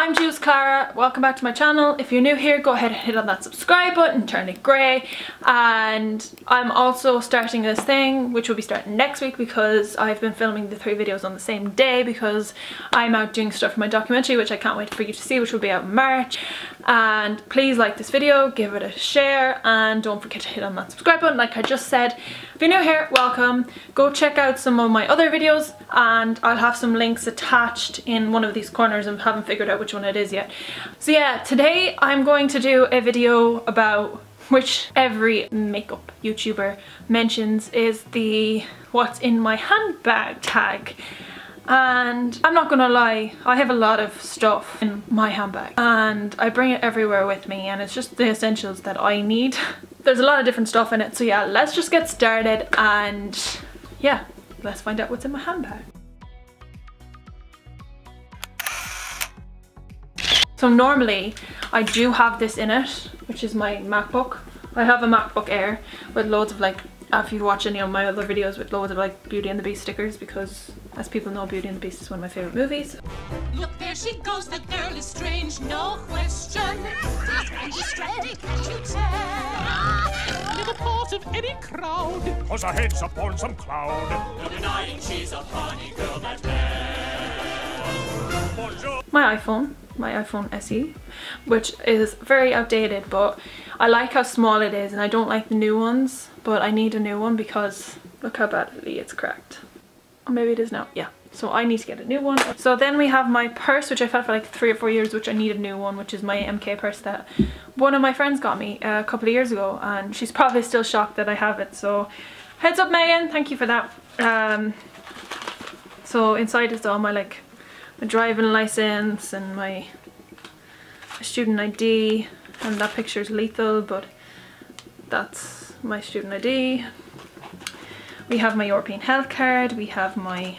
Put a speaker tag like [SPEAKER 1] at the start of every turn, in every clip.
[SPEAKER 1] I'm Jules Clara, welcome back to my channel. If you're new here, go ahead and hit on that subscribe button, turn it grey. And I'm also starting this thing, which will be starting next week because I've been filming the three videos on the same day because I'm out doing stuff for my documentary, which I can't wait for you to see, which will be out in March. And please like this video, give it a share, and don't forget to hit on that subscribe button like I just said. If you're new here, welcome. Go check out some of my other videos and I'll have some links attached in one of these corners and haven't figured out which one it is yet. So yeah, today I'm going to do a video about which every makeup YouTuber mentions is the what's in my handbag tag. And I'm not gonna lie, I have a lot of stuff in my handbag and I bring it everywhere with me and it's just the essentials that I need. There's a lot of different stuff in it so yeah, let's just get started and yeah, let's find out what's in my handbag. So normally I do have this in it, which is my MacBook. I have a MacBook Air with loads of like, if you watch any of my other videos with loads of like Beauty and the Beast stickers because as people know Beauty and the Beast is one of my favourite movies.
[SPEAKER 2] Look there she goes, the girl is strange, no question. She's strange, can't you tell?
[SPEAKER 3] Never part of any crowd. Cause her head's upon some cloud.
[SPEAKER 2] No denying she's a funny girl that
[SPEAKER 3] Bonjour.
[SPEAKER 1] my iPhone, my iPhone SE, which is very outdated but I like how small it is and I don't like the new ones but I need a new one because look how badly it's cracked. Or maybe it is now, yeah. So I need to get a new one. So then we have my purse which I've had for like three or four years which I need a new one which is my MK purse that one of my friends got me a couple of years ago and she's probably still shocked that I have it so heads up Megan, thank you for that. Um, so inside is all my like my driving license and my student ID and that picture is lethal but that's my student ID. We have my European health card, we have my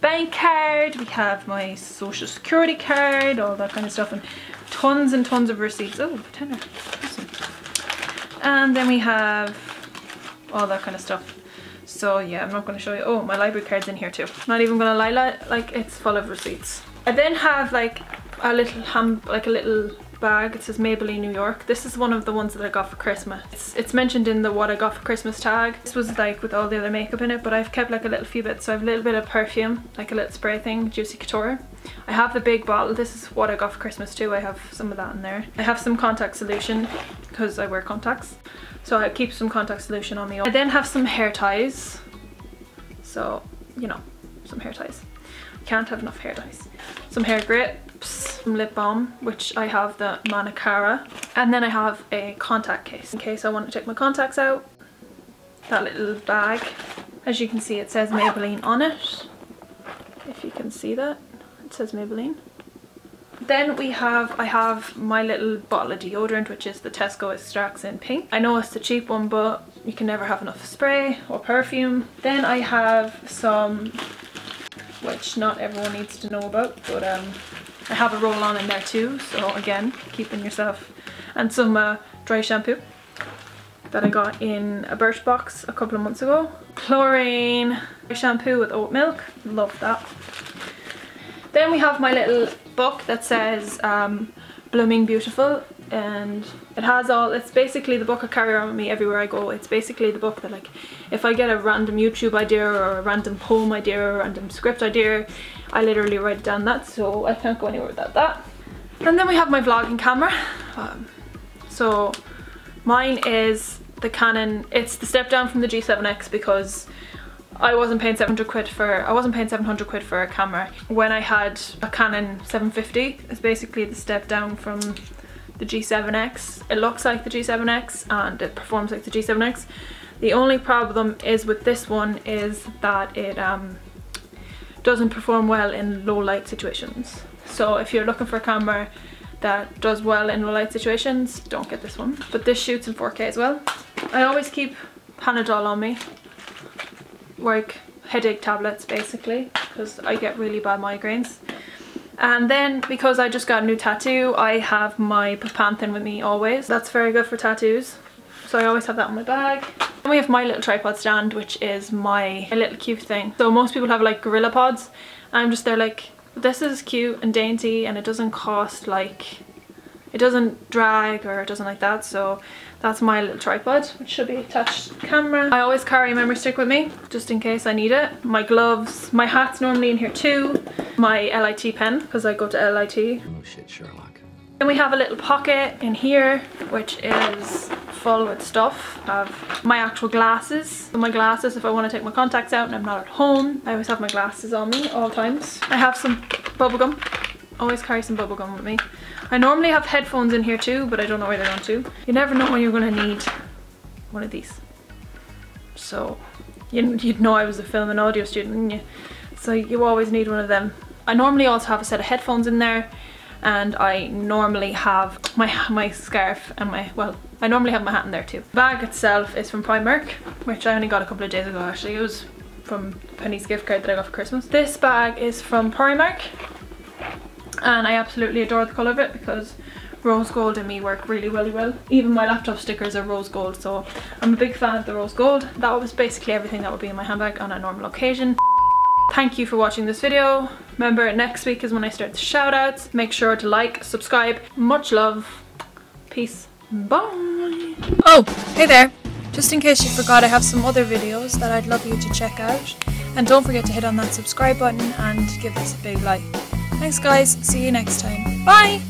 [SPEAKER 1] bank card, we have my social security card, all that kind of stuff and tons and tons of receipts. Oh, tenner. Awesome. And then we have all that kind of stuff. So yeah, I'm not to show you. Oh, my library card's in here too. Not even to lie, like it's full of receipts. I then have like a little ham, like a little bag. It says Maybelline New York. This is one of the ones that I got for Christmas. It's, it's mentioned in the what I got for Christmas tag. This was like with all the other makeup in it, but I've kept like a little few bits. So I have a little bit of perfume, like a little spray thing, Juicy Couture. I have the big bottle. This is what I got for Christmas too. I have some of that in there. I have some contact solution because I wear contacts. So I keep some contact solution on me. I then have some hair ties. So, you know, some hair ties. Can't have enough hair ties. Some hair grips, some lip balm, which I have the Manicara. And then I have a contact case in case I want to take my contacts out. That little bag. As you can see it says Maybelline on it. If you can see that, it says Maybelline. Then we have, I have my little bottle of deodorant, which is the Tesco Extracts in pink. I know it's the cheap one, but you can never have enough spray or perfume. Then I have some, which not everyone needs to know about, but um, I have a roll-on in there too. So again, keeping yourself, and some uh, dry shampoo that I got in a Birchbox a couple of months ago. Klorane shampoo with oat milk, love that. Then we have my little book that says um, Blooming Beautiful and it has all, it's basically the book I carry around with me everywhere I go. It's basically the book that like, if I get a random YouTube idea or a random poem idea or a random script idea, I literally write down that so I can't go anywhere without that. And then we have my vlogging camera. Um, so mine is the Canon, it's the step down from the G7X because I wasn't paying 700 quid for, I wasn't paying 700 quid for a camera when I had a Canon 750. It's basically the step down from the G7X. It looks like the G7X and it performs like the G7X. The only problem is with this one is that it um, doesn't perform well in low light situations. So if you're looking for a camera that does well in low light situations, don't get this one. But this shoots in 4K as well. I always keep Panadol on me like headache tablets basically because I get really bad migraines. And then because I just got a new tattoo I have my Panthen with me always. That's very good for tattoos. So I always have that in my bag. And we have my little tripod stand which is my little cute thing. So most people have like gorilla pods. I'm just there like this is cute and dainty and it doesn't cost like it doesn't drag or it doesn't like that so that's my little tripod which should be attached to the camera. I always carry a memory stick with me just in case I need it. My gloves, my hat's normally in here too. My LIT pen because I go to LIT.
[SPEAKER 4] Oh shit, Sherlock.
[SPEAKER 1] Then we have a little pocket in here which is full with stuff. I have my actual glasses. My glasses if I want to take my contacts out and I'm not at home. I always have my glasses on me all times. I have some bubblegum. Always carry some bubblegum with me. I normally have headphones in here too, but I don't know where they're going to. You never know when you're going to need one of these. So, you, would know I was a film and audio student, you? So you always need one of them. I normally also have a set of headphones in there and I normally have my my scarf and my well I normally have my hat in there too. The bag itself is from Primark which I only got a couple of days ago actually. It was from Penneys gift card that I got for Christmas. This bag is from Primark and I absolutely adore the colour of it because rose gold and me work really really well. Even my laptop stickers are rose gold so I'm a big fan of the rose gold. That was basically everything that would be in my handbag on a normal occasion. Thank you for watching this video. Remember next week is when I start the shout outs. Make sure to like, subscribe. Much love. Peace. Bye. Oh, hey there. Just in case you forgot, I have some other videos that I'd love you to check out. And don't forget to hit on that subscribe button and give this a big like. Thanks guys, see you next time. Bye!